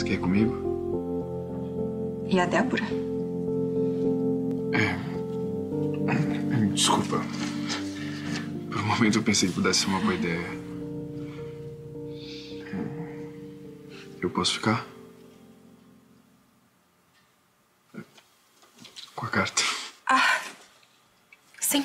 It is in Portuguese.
Você quer ir comigo? E a Débora? É. Desculpa. Por um momento eu pensei que pudesse ser uma boa ideia. Eu posso ficar? Com a carta. Ah, sim.